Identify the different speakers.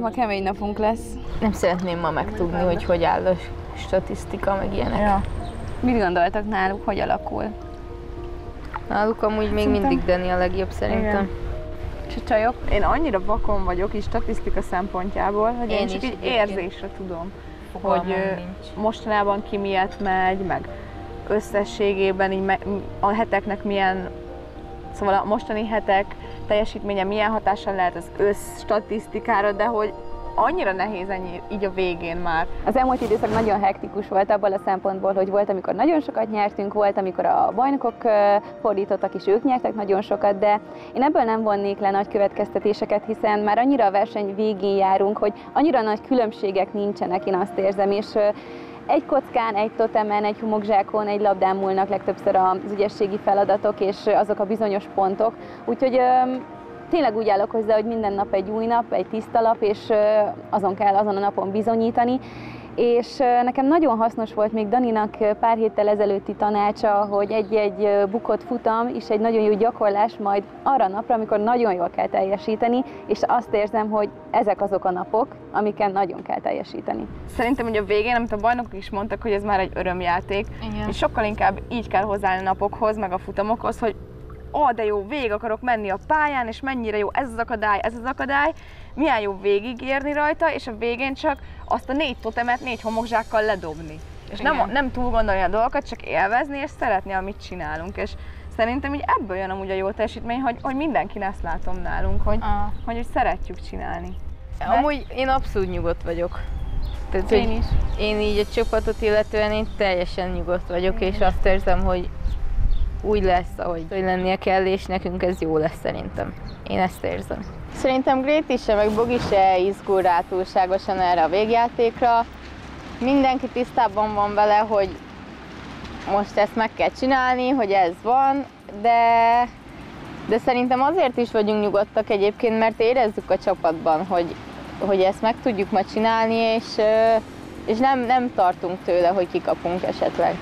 Speaker 1: Ma kemény napunk lesz.
Speaker 2: Nem szeretném ma megtudni, hogy hogy áll a statisztika, meg ilyenek.
Speaker 1: Ja. Mit gondoltak náluk, hogy alakul?
Speaker 2: Náluk amúgy még
Speaker 1: Szerintem-
Speaker 2: mindig Dani a legjobb szerintem.
Speaker 3: Igen.
Speaker 1: És a csajok?
Speaker 3: Én annyira vakon vagyok is statisztika szempontjából, hogy én,
Speaker 2: Én
Speaker 3: csak
Speaker 2: is
Speaker 3: így
Speaker 2: egyébként.
Speaker 3: érzésre tudom,
Speaker 2: Fogalmam
Speaker 3: hogy
Speaker 2: nincs.
Speaker 3: mostanában ki miért megy, meg összességében így me- a heteknek milyen, szóval a mostani hetek teljesítménye milyen hatással lehet az össz statisztikára, de hogy annyira nehéz ennyi így a végén már.
Speaker 4: Az elmúlt időszak nagyon hektikus volt abból a szempontból, hogy volt, amikor nagyon sokat nyertünk, volt, amikor a bajnokok fordítottak, és ők nyertek nagyon sokat, de én ebből nem vonnék le nagy következtetéseket, hiszen már annyira a verseny végén járunk, hogy annyira nagy különbségek nincsenek, én azt érzem, és egy kockán, egy totemen, egy homokzsákon, egy labdán múlnak legtöbbször az ügyességi feladatok, és azok a bizonyos pontok. Úgyhogy tényleg úgy állok hozzá, hogy minden nap egy új nap, egy tiszta lap, és azon kell azon a napon bizonyítani. És nekem nagyon hasznos volt még Daninak pár héttel ezelőtti tanácsa, hogy egy-egy bukott futam is egy nagyon jó gyakorlás majd arra a napra, amikor nagyon jól kell teljesíteni, és azt érzem, hogy ezek azok a napok, amiken nagyon kell teljesíteni.
Speaker 3: Szerintem hogy a végén, amit a bajnokok is mondtak, hogy ez már egy örömjáték,
Speaker 2: Igen.
Speaker 3: és sokkal inkább így kell hozzáállni a napokhoz, meg a futamokhoz, hogy ó, de jó, végig akarok menni a pályán, és mennyire jó ez az akadály, ez az akadály, milyen jó végigérni rajta, és a végén csak azt a négy totemet négy homokzsákkal ledobni. És nem,
Speaker 2: Igen.
Speaker 3: nem túl gondolni a dolgokat, csak élvezni, és szeretni, amit csinálunk. És szerintem így ebből jön amúgy a jó teljesítmény, hogy, hogy mindenkin ezt látom nálunk, hogy,
Speaker 2: Ah.
Speaker 3: hogy, hogy szeretjük csinálni.
Speaker 2: Amúgy én abszolút nyugodt vagyok. Tehát,
Speaker 1: Én is.
Speaker 2: Én így a csapatot illetően én teljesen nyugodt vagyok, és azt érzem, hogy úgy lesz, ahogy hogy lennie kell, és nekünk ez jó lesz szerintem. Én ezt érzem.
Speaker 5: Szerintem Gréti se, meg Bogi se izgul rá túlságosan erre a végjátékra. Mindenki tisztában van vele, hogy most ezt meg kell csinálni, hogy ez van, de, de szerintem azért is vagyunk nyugodtak egyébként, mert érezzük a csapatban, hogy, hogy ezt meg tudjuk ma csinálni, és, és nem, nem tartunk tőle, hogy kikapunk esetleg.